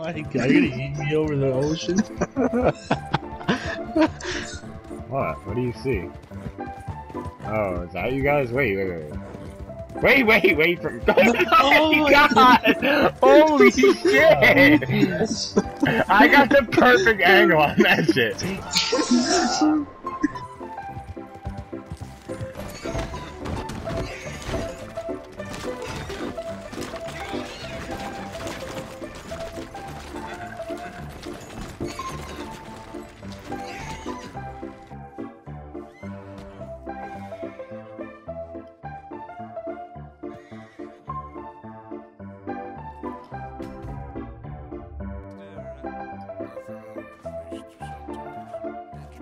my god, you're gonna eat me over the ocean? what? What do you see? Oh, is that you guys? Wait, wait, wait. Wait, wait, wait for- oh, oh my god! Holy oh, shit! I got the perfect angle on that shit.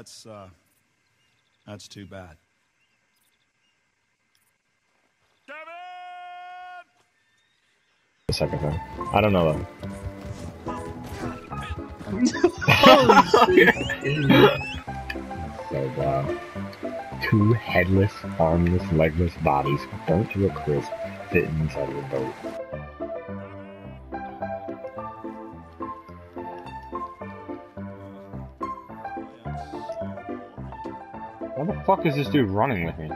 That's, uh, that's too bad. The second time. I don't know Holy though. so, uh, two headless, armless, legless bodies burnt to a crisp fit inside of a boat. Why the fuck is this dude running with me?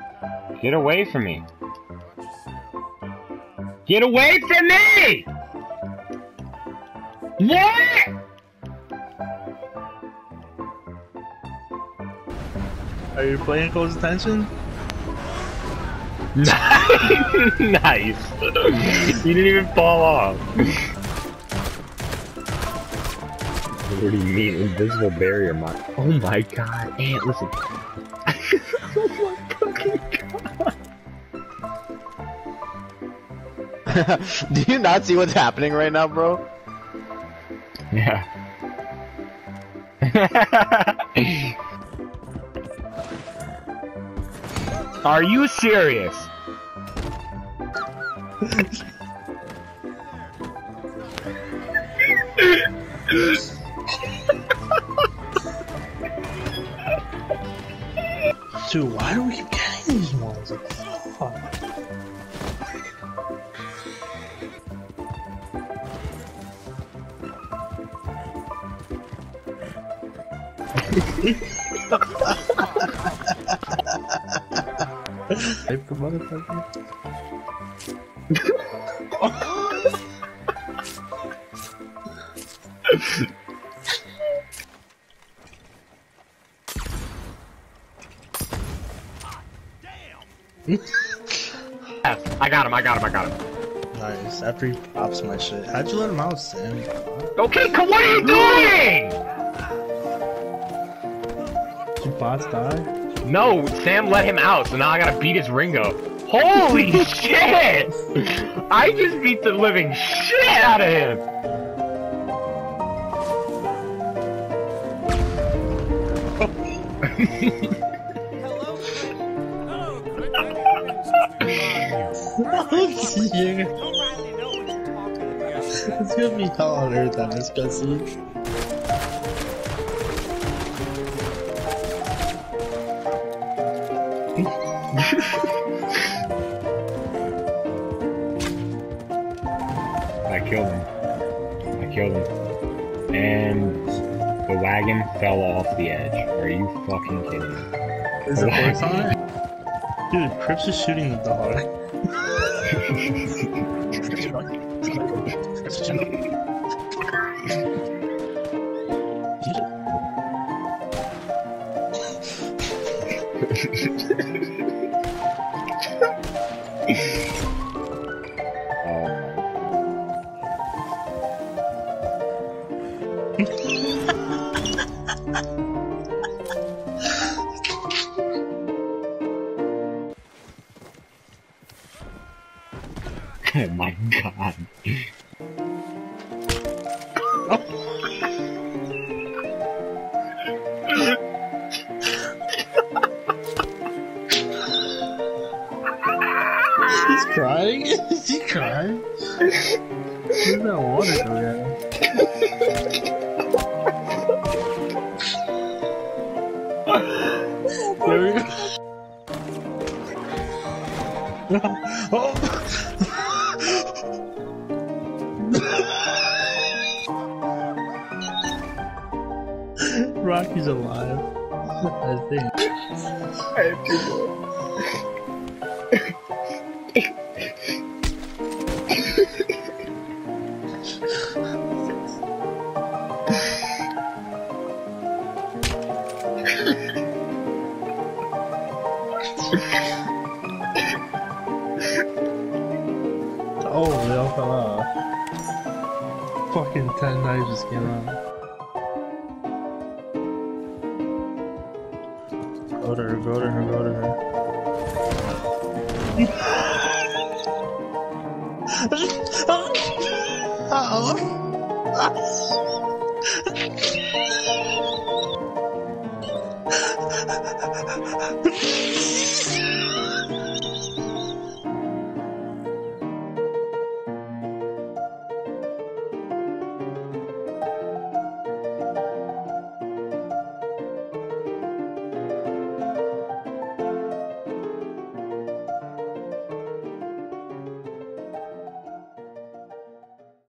Get away from me! Get away from me! What? Are you playing close attention? nice. you didn't even fall off. what do you mean? Invisible barrier mark. Oh my god, Ant, listen. Oh my fucking god. Do you not see what's happening right now, bro? Yeah. Are you serious? Dude, why do we keep getting these ones? Like. Type of motherfucker. Yes, I got him, I got him, I got him. Nice. After he pops my shit. How'd you let him out, Sam? Okay, come, what are you doing? Did your bots die? No, Sam let him out, so now I gotta beat his Ringo. Holy shit! I just beat the living shit out of him! It's gonna be hell on earth on this cutscene. I killed him. I killed him. And the wagon fell off the edge. Are you fucking kidding me? Is it horse on it? Dude, Crips is shooting the dog. oh my god. He's crying? Is he crying? Where's that water go, Rocky's alive. I think. Oh, they all fell off. Fucking ten knives just came out. Go to her, go to her, go to her. uh oh.